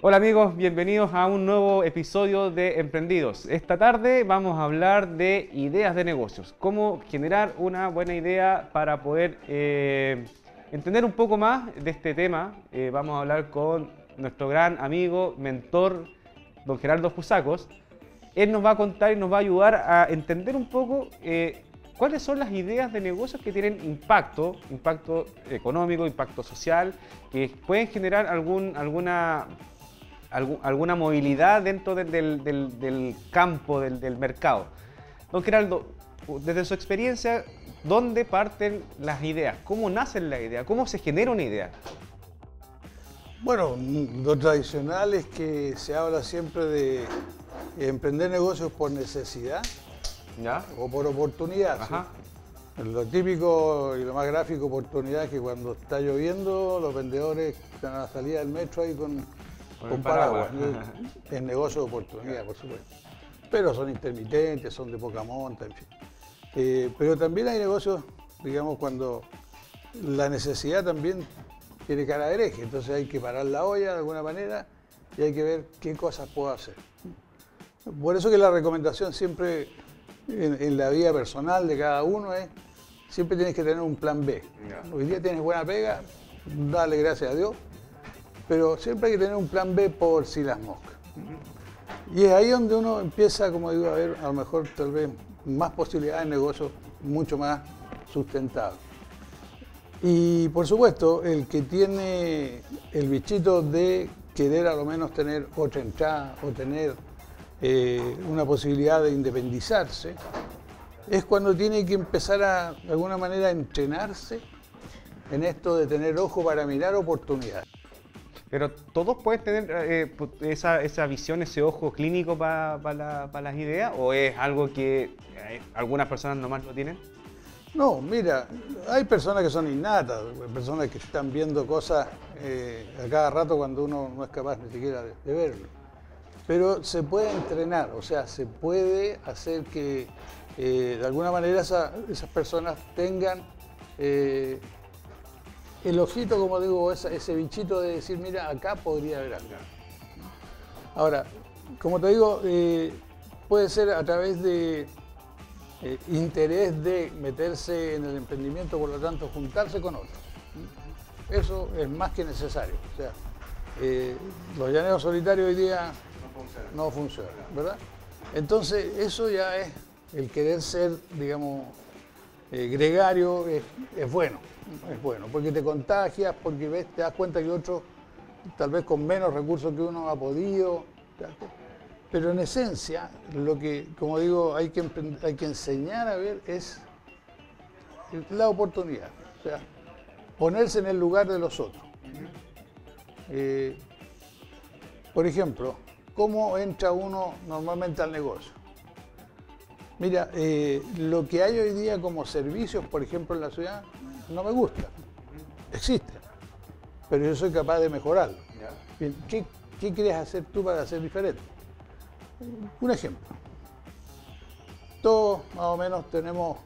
Hola amigos, bienvenidos a un nuevo episodio de Emprendidos. Esta tarde vamos a hablar de ideas de negocios, cómo generar una buena idea para poder eh, entender un poco más de este tema. Eh, vamos a hablar con nuestro gran amigo, mentor, don Gerardo Fusacos. Él nos va a contar y nos va a ayudar a entender un poco eh, cuáles son las ideas de negocios que tienen impacto, impacto económico, impacto social, que pueden generar alguna alguna movilidad dentro del, campo, del, mercado. Don Geraldo, desde su experiencia, ¿dónde parten las ideas? ¿Cómo nacen las ideas? ¿Cómo se genera una idea? Bueno, lo tradicional es que se habla siempre de emprender negocios por necesidad o por oportunidad. Lo típico y lo más gráfico oportunidad es que cuando está lloviendo los vendedores están a la salida del metro ahí con con, paraguas. es negocio de oportunidad, por supuesto. Pero son intermitentes, son de poca monta, en fin. Eh, pero también hay negocios, digamos, cuando la necesidad también tiene cara de hereje, entonces hay que parar la olla de alguna manera y hay que ver qué cosas puedo hacer. Por eso que la recomendación siempre en, la vida personal de cada uno es, siempre tienes que tener un plan B. Hoy día tienes buena pega, dale gracias a Dios, pero siempre hay que tener un plan B por si las moscas. Y es ahí donde uno empieza, como digo, a ver a lo mejor tal vez más posibilidades de negocio mucho más sustentables. Y por supuesto, el que tiene el bichito de querer a lo menos tener otra entrada o tener eh, una posibilidad de independizarse, es cuando tiene que empezar a, de alguna manera, a entrenarse en esto de tener ojo para mirar oportunidades. Pero todos pueden tener eh, esa, visión, ese ojo clínico para las ideas, o es algo que eh, algunas personas nomás lo tienen? No, mira, hay personas que son innatas, personas que están viendo cosas eh, a cada rato cuando uno no es capaz ni siquiera de, verlo. Pero se puede entrenar, o sea, se puede hacer que de alguna manera esas personas tengan el ojito, como digo, ese, bichito de decir, mira, acá podría haber algo. Ahora, como te digo, eh, puede ser a través de eh, interés de meterse en el emprendimiento, por lo tanto, juntarse con otros. Eso es más que necesario. O sea, eh, los llaneros solitarios hoy día no funcionan, ¿verdad? Entonces, eso ya es el querer ser, digamos, gregario, es bueno es bueno, porque te contagias, porque ves, te das cuenta que otro, tal vez con menos recursos que uno ha podido. Pero en esencia, lo que, como digo, hay que, hay que enseñar a ver es la oportunidad. O sea, ponerse en el lugar de los otros. Eh, por ejemplo, ¿cómo entra uno normalmente al negocio? Mira, eh, lo que hay hoy día como servicios, por ejemplo, en la ciudad, no me gusta. Existe. Pero yo soy capaz de mejorarlo. ¿qué, quieres hacer tú para ser diferente? Un ejemplo. Todos más o menos tenemos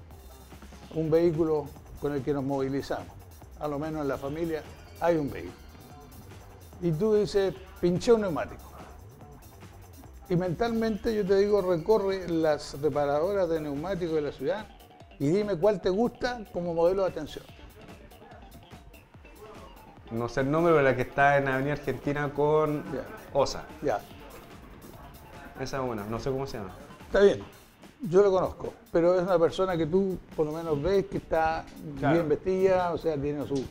un vehículo con el que nos movilizamos. A lo menos en la familia hay un vehículo. Y tú dices, pinché un neumático. Y mentalmente yo te digo, recorre las reparadoras de neumáticos de la ciudad y dime cuál te gusta como modelo de atención. No sé el número, de la que está en Avenida Argentina con OSA. Ya. Esa es una, no sé cómo se llama. Está bien, yo lo conozco, pero es una persona que tú por lo menos ves que está bien vestida, o sea, tiene su,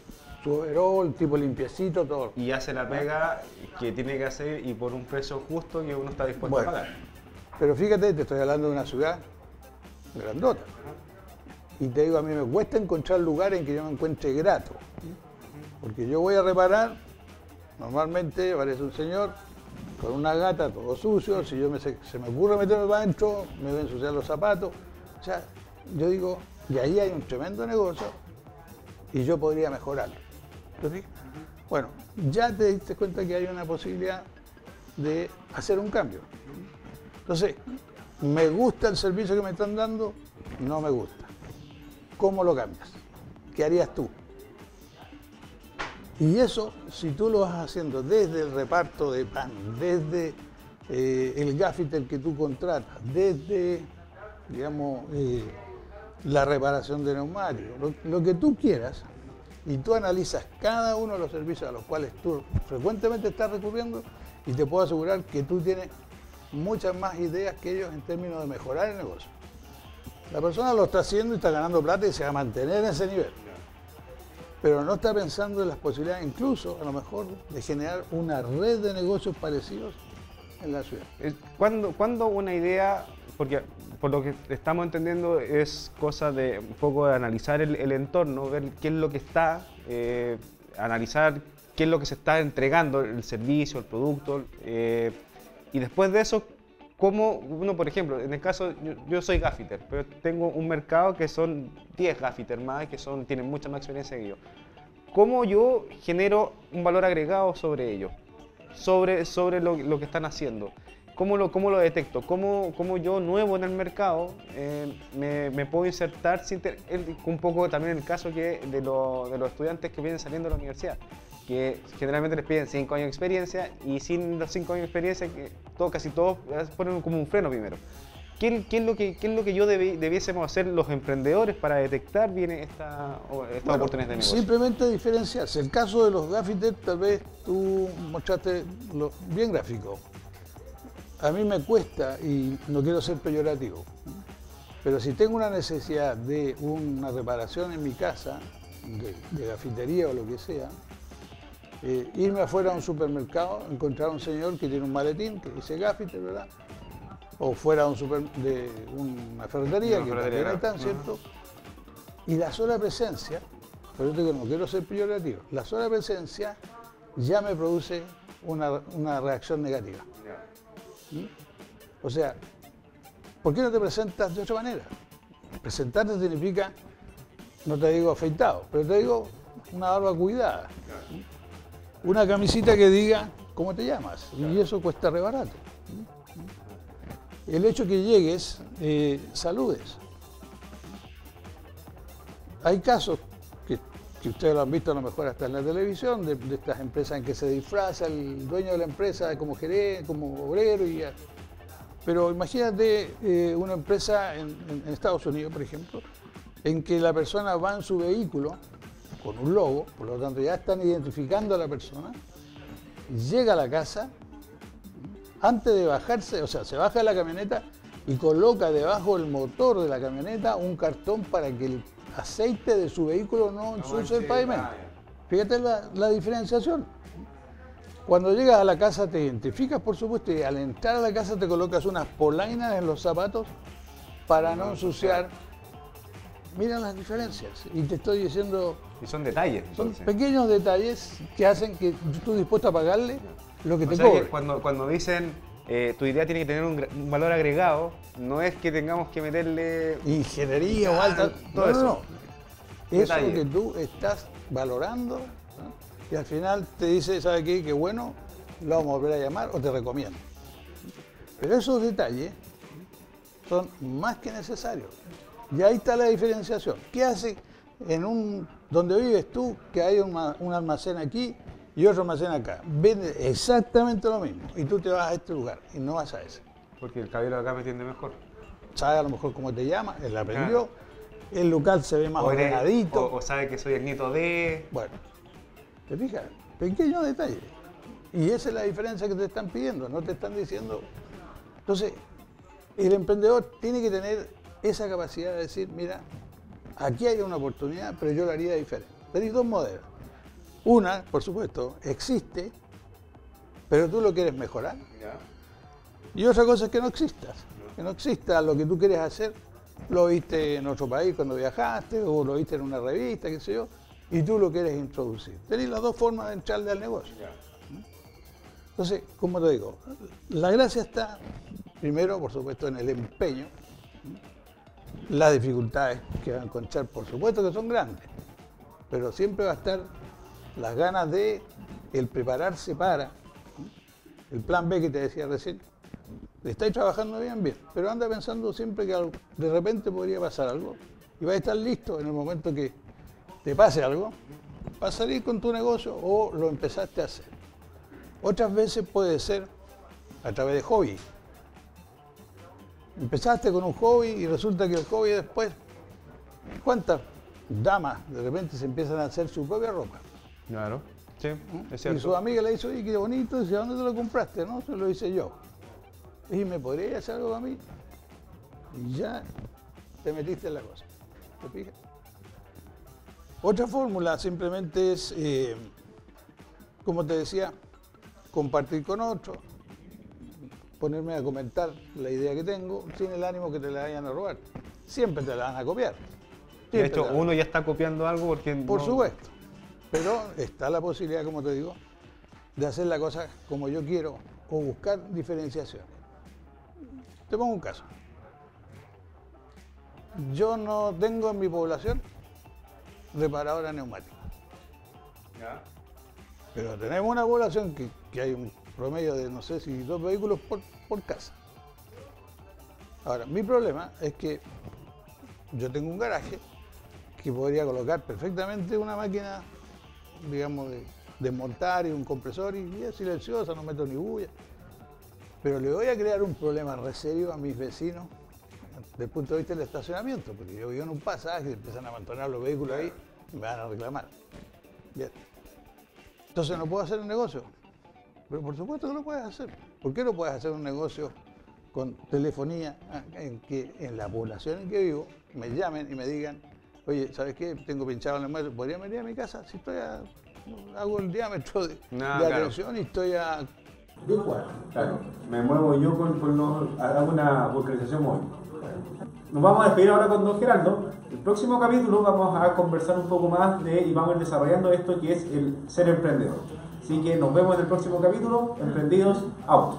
su overall, tipo limpiecito, todo. Y hace la pega que tiene que hacer y por un precio justo que uno está dispuesto a pagar. Pero fíjate, te estoy hablando de una ciudad grandota. Y te digo, a mí me cuesta encontrar lugares en que yo me encuentre grato. Porque yo voy a reparar, normalmente aparece un señor con una gata todo sucio, si yo me, se, me ocurre meterme para adentro, me voy a ensuciar los zapatos. O sea, yo digo, y ahí hay un tremendo negocio y yo podría mejorarlo. Bueno, ya te diste cuenta que hay una posibilidad de hacer un cambio. Entonces, ¿me gusta el servicio que me están dando? No me gusta. ¿Cómo lo cambias? ¿Qué harías tú? Y eso, si tú lo vas haciendo desde el reparto de pan, desde eh, el gaffiter que tú contratas, desde, digamos, eh, la reparación de neumáticos, lo, que tú quieras, y tú analizas cada uno de los servicios a los cuales tú frecuentemente estás recurriendo, y te puedo asegurar que tú tienes muchas más ideas que ellos en términos de mejorar el negocio. La persona lo está haciendo y está ganando plata y se va a mantener en ese nivel pero no está pensando en las posibilidades, incluso a lo mejor, de generar una red de negocios parecidos en la ciudad. ¿Cuándo, una idea, porque por lo que estamos entendiendo es cosa de un poco de analizar el, entorno, ver qué es lo que está, eh, analizar qué es lo que se está entregando, el servicio, el producto, eh, y después de eso, cómo uno, por ejemplo, en el caso, yo, soy gaffiter, pero tengo un mercado que son 10 gaffiter más, que son, tienen mucha más experiencia que yo. ¿Cómo yo genero un valor agregado sobre ellos? Sobre, sobre lo, que están haciendo. ¿Cómo lo, cómo lo detecto? ¿Cómo, ¿Cómo, yo, nuevo en el mercado, eh, me, me, puedo insertar sin un poco también el caso que de, de los estudiantes que vienen saliendo de la universidad? que generalmente les piden 5 años de experiencia y sin los 5 años de experiencia, que todo, casi todos ponen como un freno primero. ¿Qué, qué es, lo que, qué es lo que yo debiésemos hacer los emprendedores para detectar bien esta, esta oportunidad de negocio? Simplemente diferenciarse. El caso de los gaffiters, tal vez tú mostraste lo, bien gráfico. A mí me cuesta, y no quiero ser peyorativo, pero si tengo una necesidad de una reparación en mi casa, de, de gafitería o lo que sea, eh, irme afuera a un supermercado, encontrar a un señor que tiene un maletín que dice gaffiter, ¿verdad? O fuera a un super, de una ferretería, que también están, ¿cierto? Y la sola presencia, por eso digo, no quiero ser prioritario, la sola presencia ya me produce una, reacción negativa. ¿Mm? O sea, ¿por qué no te presentas de otra manera? Presentarte significa, no te digo afeitado, pero te digo una barba cuidada una camisita que diga cómo te llamas. Y eso cuesta re barato. El hecho que llegues, eh, saludes. Hay casos que, ustedes lo han visto a lo mejor hasta en la televisión, de, estas empresas en que se disfraza el dueño de la empresa como gerente, como obrero. Y Pero imagínate eh, una empresa en Estados Unidos, por ejemplo, en que la persona va en su vehículo con un logo, por lo tanto ya están identificando a la persona, llega a la casa, antes de bajarse, o sea, se baja de la camioneta y coloca debajo del motor de la camioneta un cartón para que el aceite de su vehículo no ensucie el pavimento. Fíjate la, diferenciación. Cuando llegas a la casa te identificas, por supuesto, y al entrar a la casa te colocas unas polainas en los zapatos para no ensuciar Mira las diferencias. Y te estoy diciendo. Y son detalles. Son pequeños detalles que hacen que tú dispuesto a pagarle lo que te cobre. cuando, cuando dicen eh, tu idea tiene que tener un, valor agregado, no es que tengamos que meterle. Ingeniería o alta. Todo eso. No, Eso que tú estás valorando y al final te dice, ¿sabe qué? Que bueno, lo vamos a volver a llamar o te recomiendo. Pero esos detalles son más que necesarios. Y ahí está la diferenciación. ¿Qué hace en un donde vives tú que hay un almacén aquí y otro almacén acá? Vende exactamente lo mismo y tú te vas a este lugar y no vas a ese. Porque el caballero de acá me entiende mejor. Sabe a lo mejor cómo te llama, él aprendió. El local se ve más ordenadito. O, sabe que soy el nieto de. Bueno, te fijas, pequeño detalle. Y esa es la diferencia que te están pidiendo, no te están diciendo. Entonces, el emprendedor tiene que tener esa capacidad de decir, mira, aquí hay una oportunidad, pero yo lo haría diferente. Tenéis dos modelos. Una, por supuesto, existe, pero tú lo quieres mejorar. Y otra cosa es que no existas. Que no exista lo que tú quieres hacer, lo viste en otro país cuando viajaste, o lo viste en una revista, qué sé yo, y tú lo quieres introducir. Tenéis las dos formas de entrarle al negocio. Entonces, como te digo, la gracia está, primero, por supuesto, en el empeño, las dificultades que van a encontrar, por supuesto que son grandes, pero siempre va a estar las ganas de el prepararse para el plan B que te decía recién. Estáis trabajando bien, bien, pero anda pensando siempre que de repente podría pasar algo y va a estar listo en el momento que te pase algo para salir con tu negocio o lo empezaste a hacer. Otras veces puede ser a través de hobby. Empezaste con un hobby y resulta que el hobby después, ¿cuántas damas de repente se empiezan a hacer su propia ropa? Claro, sí, ¿Mm? es cierto. Y su amiga le dice, oye, qué bonito, dice, ¿dónde te lo compraste? No, se lo hice yo. Y me podría hacer algo a mí. Y ya te metiste en la cosa. ¿Te fijas? Otra fórmula simplemente es, eh, como te decía, compartir con otros, ponerme a comentar la idea que tengo sin el ánimo que te la vayan a robar. Siempre te la van a copiar. de hecho, uno ya está copiando algo porque... Por supuesto. Pero está la posibilidad, como te digo, de hacer la cosa como yo quiero o buscar diferenciaciones. Te pongo un caso. Yo no tengo en mi población reparadora neumática. Pero tenemos una población que, que, hay un promedio de, no sé si dos vehículos por, por casa. Ahora, mi problema es que yo tengo un garaje que podría colocar perfectamente una máquina, digamos, de desmontar y un compresor y es silenciosa, no meto ni bulla. Pero le voy a crear un problema re serio a mis vecinos desde el punto de vista del estacionamiento, porque yo vivo en un pasaje, empiezan a abandonar los vehículos ahí y me van a reclamar. Entonces no puedo hacer un negocio. Pero por supuesto que lo puedes hacer. ¿Por qué no puedes hacer un negocio con telefonía ah, en que en la población en que vivo me llamen y me digan, oye, ¿sabes qué? Tengo pinchado en el metro, ¿podría venir a mi casa si estoy a, hago el diámetro de, atención y estoy a... claro. Me muevo yo con, con hago una vocalización móvil. Nos vamos a despedir ahora con don Gerardo. El próximo capítulo vamos a conversar un poco más de y vamos a ir desarrollando esto que es el ser emprendedor. Así que nos vemos en el próximo capítulo. Emprendidos, out.